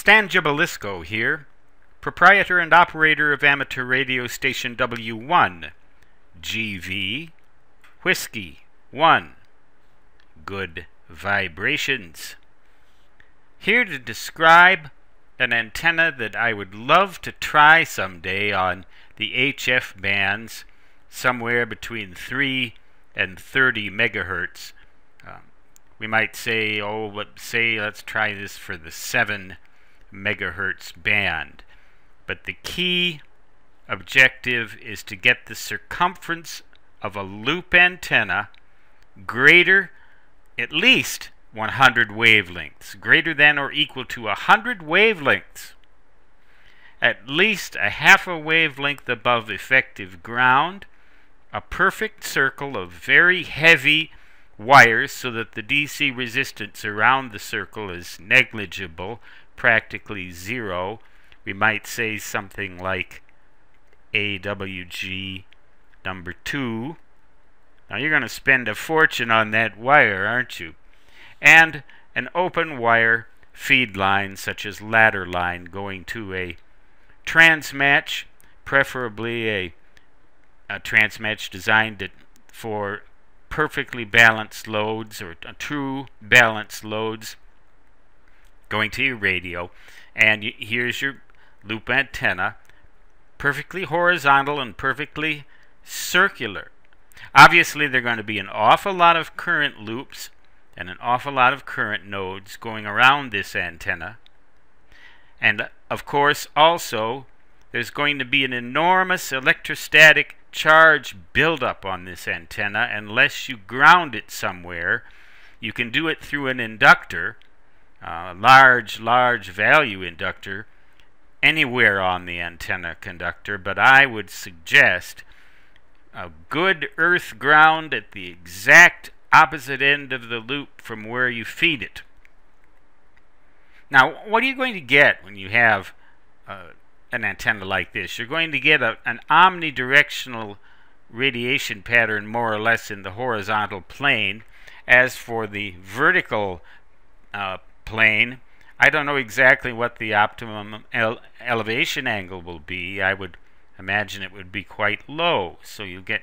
Stan Gibilisco here, proprietor and operator of amateur radio station W1, GV, Whiskey 1, Good Vibrations. Here to describe an antenna that I would love to try someday on the HF bands somewhere between 3 and 30 megahertz. Um, we might say, oh, let say let's try this for the 7 megahertz band. But the key objective is to get the circumference of a loop antenna greater at least 100 wavelengths, greater than or equal to 100 wavelengths, at least a half a wavelength above effective ground, a perfect circle of very heavy wires so that the DC resistance around the circle is negligible, practically zero. We might say something like AWG number 2. Now you're going to spend a fortune on that wire, aren't you? And an open wire feed line such as ladder line going to a transmatch, preferably a, a transmatch designed for perfectly balanced loads or true balanced loads going to your radio and here's your loop antenna perfectly horizontal and perfectly circular obviously there are going to be an awful lot of current loops and an awful lot of current nodes going around this antenna and of course also there's going to be an enormous electrostatic charge buildup on this antenna unless you ground it somewhere. You can do it through an inductor, uh, large, large value inductor, anywhere on the antenna conductor, but I would suggest a good earth ground at the exact opposite end of the loop from where you feed it. Now, what are you going to get when you have uh, an antenna like this. You're going to get a, an omnidirectional radiation pattern more or less in the horizontal plane. As for the vertical uh, plane, I don't know exactly what the optimum ele elevation angle will be. I would imagine it would be quite low. So you get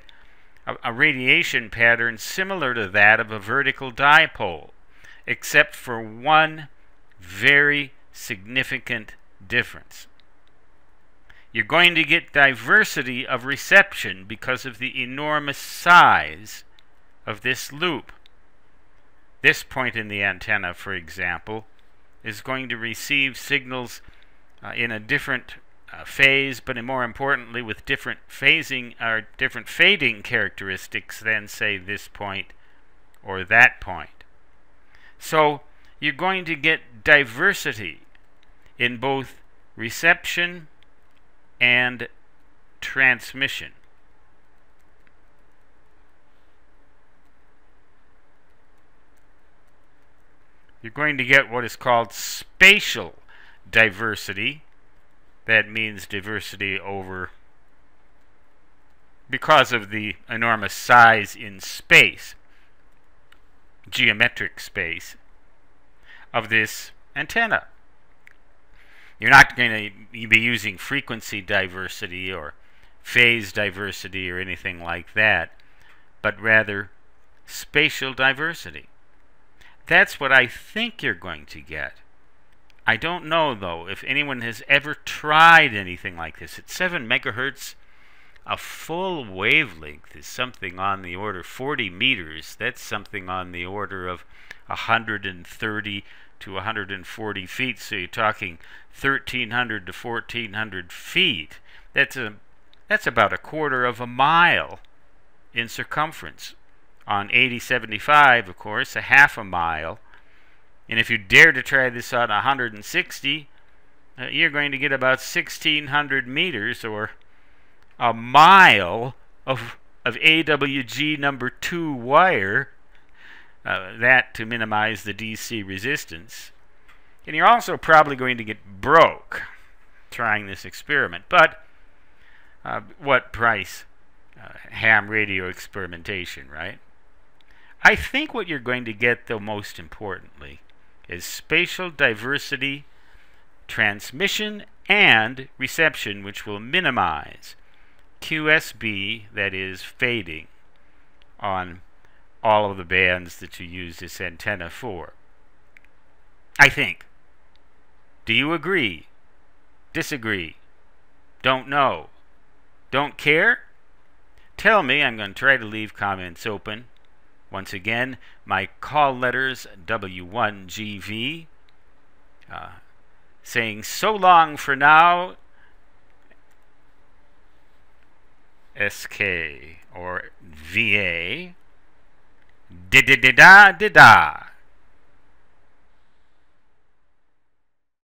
a, a radiation pattern similar to that of a vertical dipole, except for one very significant difference. You're going to get diversity of reception because of the enormous size of this loop. This point in the antenna, for example, is going to receive signals uh, in a different uh, phase, but more importantly with different phasing or different fading characteristics than, say, this point or that point. So you're going to get diversity in both reception and transmission. You're going to get what is called spatial diversity. That means diversity over because of the enormous size in space, geometric space, of this antenna. You're not going to be using frequency diversity or phase diversity or anything like that, but rather spatial diversity. That's what I think you're going to get. I don't know, though, if anyone has ever tried anything like this. At 7 megahertz, a full wavelength is something on the order 40 meters. That's something on the order of 130 to 140 feet, so you're talking 1,300 to 1,400 feet. That's a that's about a quarter of a mile in circumference. On 8075, of course, a half a mile. And if you dare to try this on 160, uh, you're going to get about 1,600 meters or a mile of of AWG number two wire uh, that to minimize the DC resistance. And you're also probably going to get broke trying this experiment. But uh, what price? Uh, ham radio experimentation, right? I think what you're going to get, though, most importantly, is spatial diversity transmission and reception, which will minimize QSB, that is fading, on all of the bands that you use this antenna for. I think. Do you agree? Disagree? Don't know? Don't care? Tell me. I'm going to try to leave comments open. Once again, my call letters W1GV uh, saying so long for now. SK or VA. Da da da da da da.